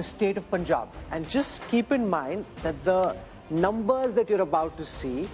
the state of Punjab. And just keep in mind that the numbers that you're about to see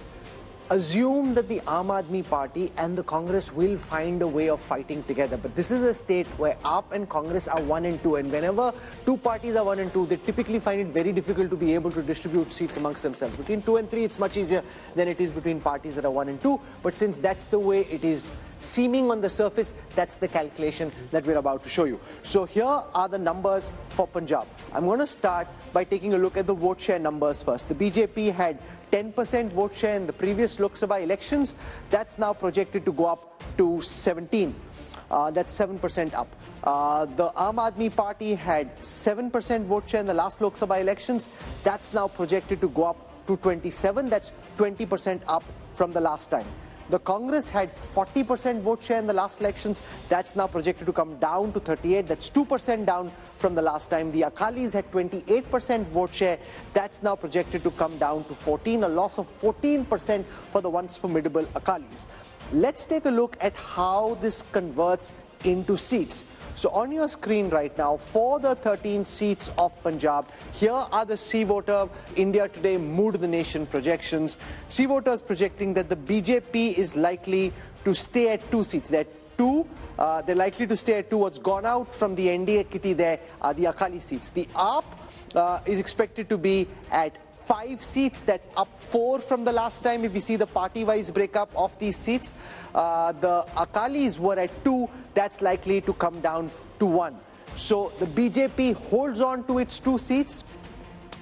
assume that the Aam Aadmi Party and the Congress will find a way of fighting together. But this is a state where AAP and Congress are one and two. And whenever two parties are one and two, they typically find it very difficult to be able to distribute seats amongst themselves. Between two and three, it's much easier than it is between parties that are one and two. But since that's the way it is seeming on the surface, that's the calculation that we're about to show you. So here are the numbers for Punjab. I'm going to start by taking a look at the vote share numbers first. The BJP had 10% vote share in the previous Lok Sabha elections. That's now projected to go up to 17. Uh, that's 7% up. Uh, the Aam Aadmi Party had 7% vote share in the last Lok Sabha elections. That's now projected to go up to 27. That's 20% up from the last time. The Congress had 40% vote share in the last elections. That's now projected to come down to 38. That's 2% down from the last time. The Akalis had 28% vote share. That's now projected to come down to 14, a loss of 14% for the once formidable Akalis. Let's take a look at how this converts into seats. So on your screen right now, for the 13 seats of Punjab, here are the CVoter India Today Mood the Nation projections. CVoter's projecting that the BJP is likely to stay at two seats. They're two. Uh, they're likely to stay at two. What's gone out from the NDA kitty there are the Akali seats. The AAP uh, is expected to be at five seats. That's up four from the last time if we see the party-wise breakup of these seats. Uh, the Akalis were at two. That's likely to come down to one. So the BJP holds on to its two seats.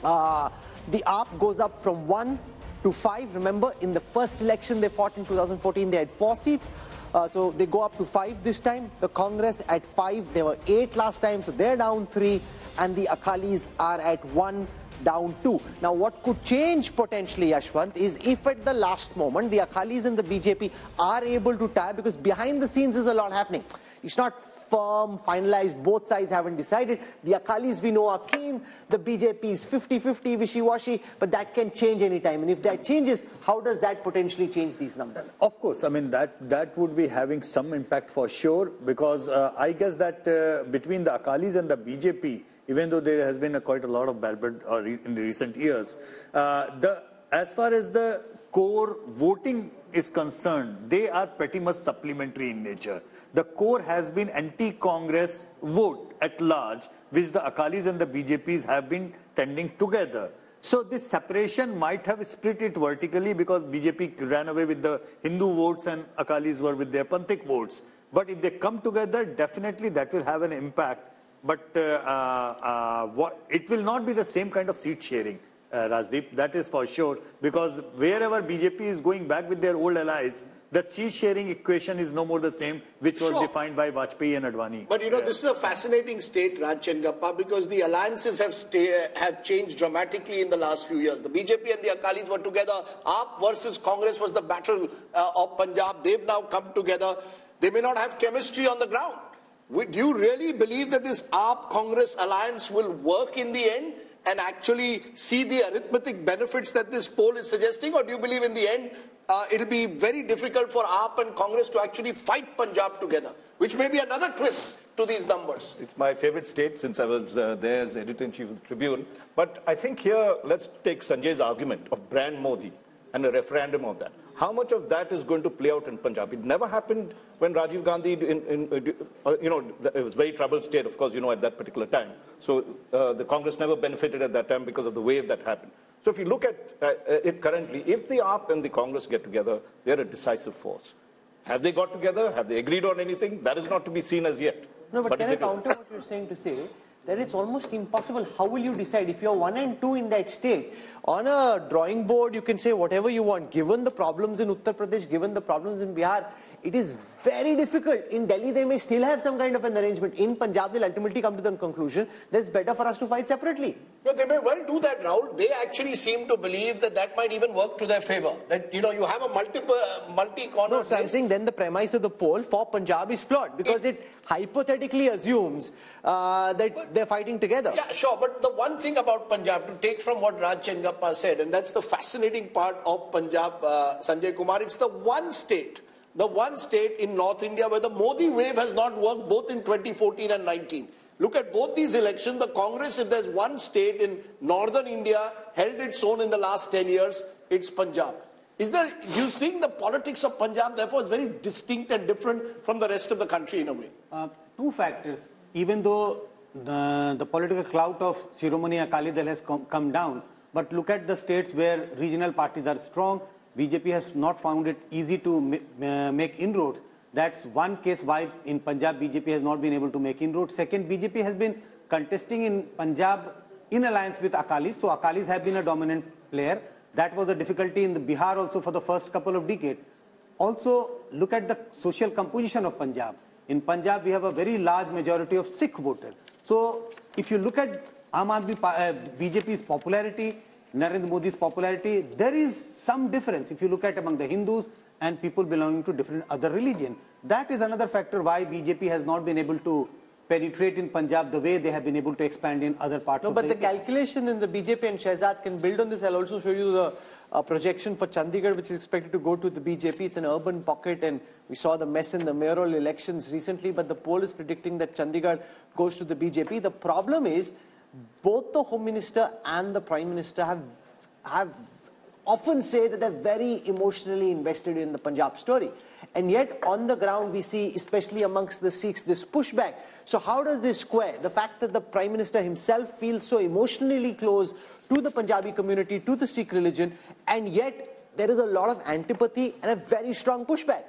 Uh, the AAP goes up from one to five. Remember, in the first election they fought in 2014, they had four seats. Uh, so they go up to five this time. The Congress at five. There were eight last time, so they're down three. And the Akalis are at one down two. Now, what could change potentially, Yashwant, is if at the last moment the Akalis and the BJP are able to tie, because behind the scenes is a lot happening. It's not firm, finalized, both sides haven't decided. The Akalis we know are keen, the BJP is 50-50, wishy-washy, but that can change any time. And if that changes, how does that potentially change these numbers? Of course, I mean, that, that would be having some impact for sure, because uh, I guess that uh, between the Akalis and the BJP, even though there has been a quite a lot of bad blood uh, in the recent years. Uh, the, as far as the core voting is concerned, they are pretty much supplementary in nature. The core has been anti-Congress vote at large, which the Akalis and the BJPs have been tending together. So this separation might have split it vertically because BJP ran away with the Hindu votes and Akalis were with their Panthik votes. But if they come together, definitely that will have an impact but uh, uh, what, it will not be the same kind of seat sharing, uh, Rajdeep, that is for sure, because wherever BJP is going back with their old allies, the seat sharing equation is no more the same, which was sure. defined by Vajpayee and Advani. But you know, this is a fascinating state, Raj Chengappa, because the alliances have stay, have changed dramatically in the last few years. The BJP and the Akalis were together. AAP versus Congress was the battle uh, of Punjab. They've now come together. They may not have chemistry on the ground. Do you really believe that this AAP Congress alliance will work in the end and actually see the arithmetic benefits that this poll is suggesting? Or do you believe in the end uh, it'll be very difficult for AAP and Congress to actually fight Punjab together, which may be another twist to these numbers? It's my favorite state since I was uh, there as editor-in-chief of the Tribune. But I think here, let's take Sanjay's argument of brand Modi and a referendum of that. How much of that is going to play out in Punjab? It never happened when Rajiv Gandhi, in, in, uh, you know, it was very troubled state, of course, you know, at that particular time. So uh, the Congress never benefited at that time because of the wave that happened. So if you look at uh, it currently, if the AAP and the Congress get together, they're a decisive force. Have they got together? Have they agreed on anything? That is not to be seen as yet. No, but, but can I counter what you're saying to say that it's almost impossible. How will you decide if you're one and two in that state? On a drawing board, you can say whatever you want. Given the problems in Uttar Pradesh, given the problems in Bihar, it is very difficult. In Delhi, they may still have some kind of an arrangement. In Punjab, they'll ultimately come to the conclusion that it's better for us to fight separately. No, they may well do that, Rahul. They actually seem to believe that that might even work to their favor. That, you know, you have a multiple, multi-corner... No, so I'm saying then the premise of the poll for Punjab is flawed because it, it hypothetically assumes uh, that but, they're fighting together. Yeah, sure. But the one thing about Punjab, to take from what Raj Chengappa said, and that's the fascinating part of Punjab, uh, Sanjay Kumar, it's the one state the one state in North India where the Modi wave has not worked both in 2014 and 19. Look at both these elections. The Congress, if there's one state in northern India held its own in the last 10 years, it's Punjab. Is there, you think the politics of Punjab, therefore, is very distinct and different from the rest of the country in a way? Uh, two factors. Even though the, the political clout of Shiromani Akali Dal has come, come down, but look at the states where regional parties are strong. BJP has not found it easy to ma- make inroads. That's one case why in Punjab BJP has not been able to make inroads. Second, BJP has been contesting in Punjab in alliance with Akalis. So Akalis have been a dominant player. That was a difficulty in the Bihar also for the first couple of decades. Also, look at the social composition of Punjab. In Punjab, we have a very large majority of Sikh voters. So, if you look at Aam Aadmi, uh, BJP's popularity, Narendra Modi's popularity, there is some difference if you look at among the Hindus and people belonging to different other religion. That is another factor why BJP has not been able to penetrate in Punjab the way they have been able to expand in other parts No, of but the the calculation in the BJP and Shehzad can build on this. I'll also show you the uh, projection for Chandigarh, which is expected to go to the BJP. It's an urban pocket, and we saw the mess in the mayoral elections recently, but the poll is predicting that Chandigarh goes to the BJP. The problem is both the Home Minister and the Prime Minister have, have often say that they're very emotionally invested in the Punjab story. And yet, on the ground, we see, especially amongst the Sikhs, this pushback. So, how does this square? The fact that the Prime Minister himself feels so emotionally close to the Punjabi community, to the Sikh religion, and yet there is a lot of antipathy and a very strong pushback.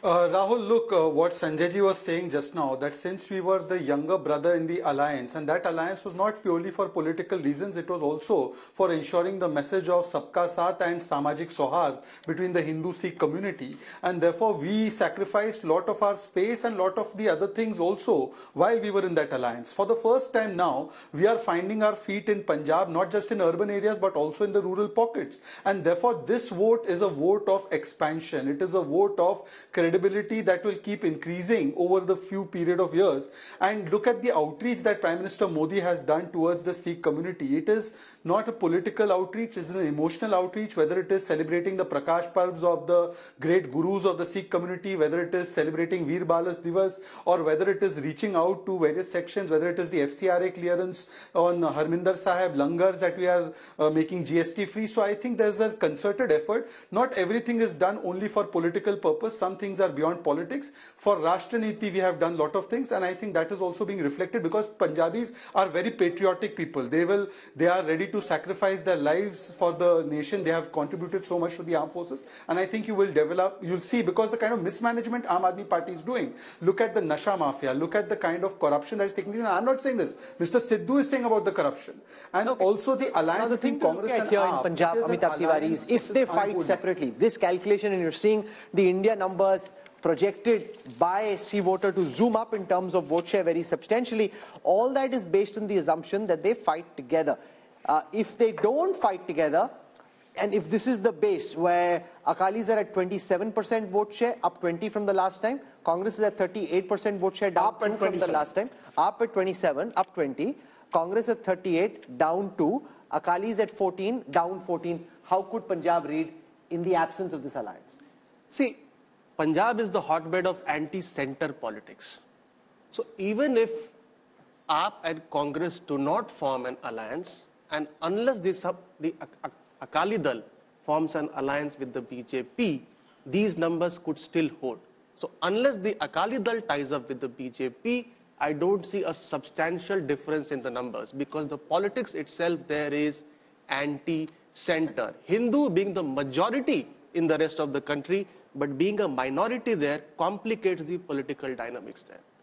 Uh, Rahul, look, uh, what Sanjayji was saying just now, that since we were the younger brother in the alliance, and that alliance was not purely for political reasons, it was also for ensuring the message of Sabka Saath and Samajik Sohar between the Hindu-Sikh community. And therefore, we sacrificed lot of our space and lot of the other things also while we were in that alliance. For the first time now, we are finding our feet in Punjab, not just in urban areas, but also in the rural pockets. And therefore, this vote is a vote of expansion. It is a vote of credibility that will keep increasing over the few period of years. And look at the outreach that Prime Minister Modi has done towards the Sikh community. It is not a political outreach, it is an emotional outreach, whether it is celebrating the Prakash Parbs of the great gurus of the Sikh community, whether it is celebrating Veer Balas Divas, or whether it is reaching out to various sections, whether it is the FCRA clearance on Harmandir Sahib, langars that we are uh, making GST free. So I think there's a concerted effort. Not everything is done only for political purpose. Some things are beyond politics. For Rashtra we have done lot of things, and I think that is also being reflected because Punjabis are very patriotic people. They will, they are ready to sacrifice their lives for the nation. They have contributed so much to the armed forces, and I think you will develop, you'll see because the kind of mismanagement Aam Aadmi Party is doing. Look at the Nasha Mafia. Look at the kind of corruption that is taking place. And I'm not saying this. Mr. Sidhu is saying about the corruption, and also the alliance Now, the between Congress and here in Punjab, it is an Amitabh Tiwari, is if they fight separately, this calculation, and you're seeing the India numbers projected by CVoter to zoom up in terms of vote share very substantially, all that is based on the assumption that they fight together. Uh, if they don't fight together, and if this is the base where Akalis are at 27% vote share, up 20 from the last time, Congress is at 38% vote share, down Up 2 from the last time, up at 27, up 20, Congress at 38, down 2, Akalis at 14, down 14. How could Punjab read in the absence of this alliance? See, Punjab is the hotbed of anti-center politics. So even if AAP and Congress do not form an alliance, and unless the, sub, the Ak- Ak- Akali Dal forms an alliance with the BJP, these numbers could still hold. So unless the Akali Dal ties up with the BJP, I don't see a substantial difference in the numbers because the politics itself there is anti-center. Hindu being the majority in the rest of the country, but being a minority there complicates the political dynamics there.